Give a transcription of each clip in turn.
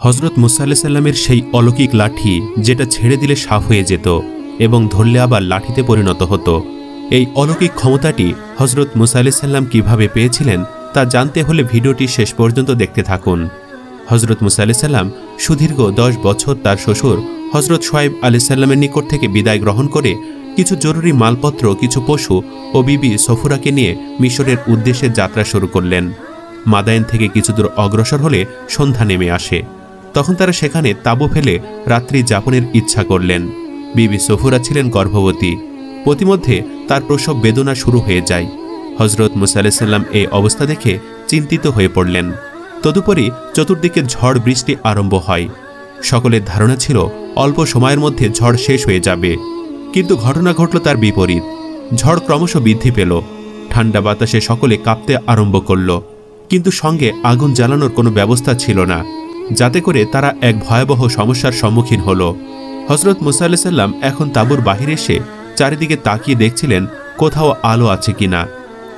হজরত মুসা সাল্লামের সেই অলৌকিক লাঠি যেটা ছেড়ে দিলে সাফ হয়ে যেত এবং ধরলে আবার লাঠিতে পরিণত হতো। এই অলৌকিক ক্ষমতাটি হজরত মুসা আলাহ সাল্লাম কীভাবে পেয়েছিলেন তা জানতে হলে ভিডিওটি শেষ পর্যন্ত দেখতে থাকুন। হজরত মুসা সাল্লাম সুদীর্ঘ দশ বছর তার শ্বশুর হজরত সোয়েব আলি সাল্লামের নিকট থেকে বিদায় গ্রহণ করে কিছু জরুরি মালপত্র, কিছু পশু ও বিবি সফুরাকে নিয়ে মিশরের উদ্দেশ্যে যাত্রা শুরু করলেন। মাদায়ন থেকে কিছু দূর অগ্রসর হলে সন্ধ্যা নেমে আসে। তখন তারা সেখানে তাঁবু ফেলে রাত্রি যাপনের ইচ্ছা করলেন। বিবি সফুরা ছিলেন গর্ভবতী। প্রতিমধ্যে তার প্রসব বেদনা শুরু হয়ে যায়। হজরত মুসা আলাইসাল্লাম এই অবস্থা দেখে চিন্তিত হয়ে পড়লেন। তদুপরি চতুর্দিকে ঝড় বৃষ্টি আরম্ভ হয়। সকলের ধারণা ছিল অল্প সময়ের মধ্যে ঝড় শেষ হয়ে যাবে। কিন্তু ঘটনা ঘটল তার বিপরীত। ঝড় ক্রমশ বৃদ্ধি পেল। ঠান্ডা বাতাসে সকলে কাঁপতে আরম্ভ করল। কিন্তু সঙ্গে আগুন জ্বালানোর কোনো ব্যবস্থা ছিল না। যাতে করে তারা এক ভয়াবহ সমস্যার সম্মুখীন হল। হজরত মুসা আল্লাহ এখন তাঁবুর বাহিরে এসে চারিদিকে তাকিয়ে দেখছিলেন কোথাও আলো আছে কিনা।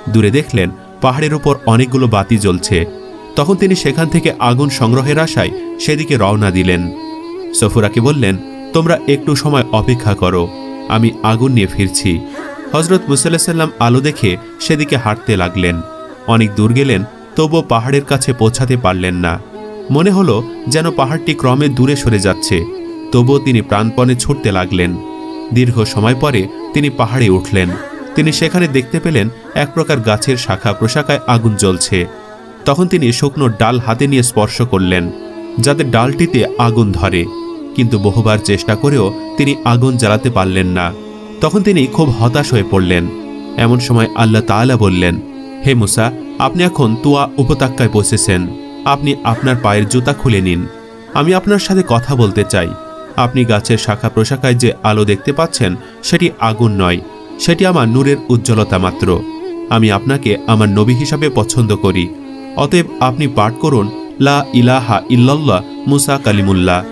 দূরে দেখলেন পাহাড়ের ওপর অনেকগুলো বাতি জ্বলছে। তখন তিনি সেখান থেকে আগুন সংগ্রহের আশায় সেদিকে রওনা দিলেন। সফুরাকে বললেন, তোমরা একটু সময় অপেক্ষা করো, আমি আগুন নিয়ে ফিরছি। হজরত মুসাল্লাহ আলো দেখে সেদিকে হাঁটতে লাগলেন। অনেক দূর গেলেন, তবুও পাহাড়ের কাছে পৌঁছাতে পারলেন না। মনে হলো যেন পাহাড়টি ক্রমে দূরে সরে যাচ্ছে, তবুও তিনি প্রাণপণে ছুটতে লাগলেন। দীর্ঘ সময় পরে তিনি পাহাড়ে উঠলেন। তিনি সেখানে দেখতে পেলেন এক প্রকার গাছের শাখা প্রশাখায় আগুন জ্বলছে। তখন তিনি শুকনো ডাল হাতে নিয়ে স্পর্শ করলেন, যাতে ডালটিতে আগুন ধরে। কিন্তু বহুবার চেষ্টা করেও তিনি আগুন জ্বালাতে পারলেন না। তখন তিনি খুব হতাশ হয়ে পড়লেন। এমন সময় আল্লাহ তাআলা বললেন, হে মুসা, আপনি এখন তুয়া উপত্যকায় পৌঁছেছেন আপনি আপনার পায়ের জুতা খুলে নিন। আমি আপনার সাথে কথা বলতে চাই। আপনি গাছের শাখা প্রশাখায় যে আলো দেখতে পাচ্ছেন, সেটি আগুন নয়। সেটি আমার নূরের উজ্জ্বলতা মাত্র। আমি আপনাকে আমার নবী হিসাবে পছন্দ করি। অতএব আপনি পাঠ করুন, লা ইলাহা ইল্লাল্লাহ মুসা কালিমুল্লাহ।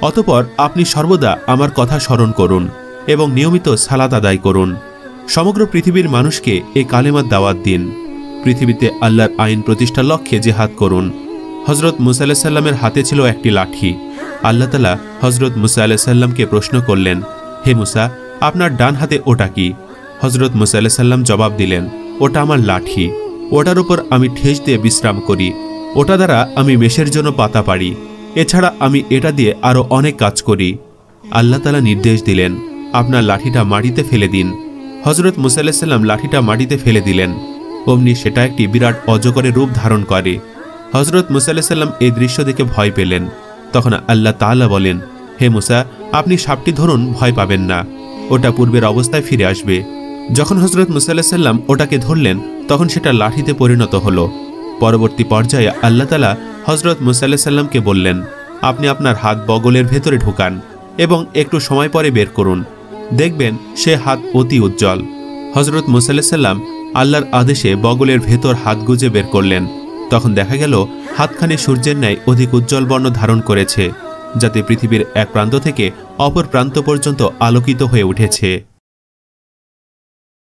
অতপর আপনি সর্বদা আমার কথা স্মরণ করুন এবং নিয়মিত সালাদ আদায় করুন। সমগ্র পৃথিবীর মানুষকে এ কালেমার দাওয়াত দিন। পৃথিবীতে আল্লাহর আইন প্রতিষ্ঠার লক্ষ্যে জেহাদ করুন। হজরত মুসা হাতে ছিল একটি লাঠি। আল্লাহ তালা হজরত মুসা আলাহ সাল্লামকে প্রশ্ন করলেন, হে মুসা, আপনার ডান হাতে ওটা কি? হজরত মুসা আলাহ সাল্লাম জবাব দিলেন, ওটা আমার লাঠি। ওটার উপর আমি ঠেস দিয়ে বিশ্রাম করি। ওটা দ্বারা আমি মেষের জন্য পাতা পারি এছাড়া আমি এটা দিয়ে আরও অনেক কাজ করি। আল্লাহ তালা নির্দেশ দিলেন, আপনার লাঠিটা মাটিতে ফেলে দিন। হজরত মুসাল্লাম লাঠিটা মাটিতে ফেলে দিলেন। অমনি সেটা একটি বিরাট অজগরের রূপ ধারণ করে। হজরত মুসাল্লাম এই দৃশ্য দেখে ভয় পেলেন। তখন আল্লাহ তাআলা বলেন, হে মুসা, আপনি সাপটি ধরুন, ভয় পাবেন না। ওটা পূর্বের অবস্থায় ফিরে আসবে। যখন হজরত মুসাল্লাহ সাল্লাম ওটাকে ধরলেন, তখন সেটা লাঠিতে পরিণত হলো। পরবর্তী পর্যায়ে আল্লাহ তালা হজরত মুসাল্লাহ সাল্লামকে বললেন, আপনি আপনার হাত বগলের ভেতরে ঢুকান এবং একটু সময় পরে বের করুন। দেখবেন সে হাত অতি উজ্জ্বল। হজরত মুসাল্লাহ সাল্লাম আল্লাহর আদেশে বগলের ভেতর হাত গুজে বের করলেন। তখন দেখা গেল, হাতখানি সূর্যের ন্যায় অধিক উজ্জ্বল বর্ণ ধারণ করেছে, যাতে পৃথিবীর এক প্রান্ত থেকে অপর প্রান্ত পর্যন্ত আলোকিত হয়ে উঠেছে।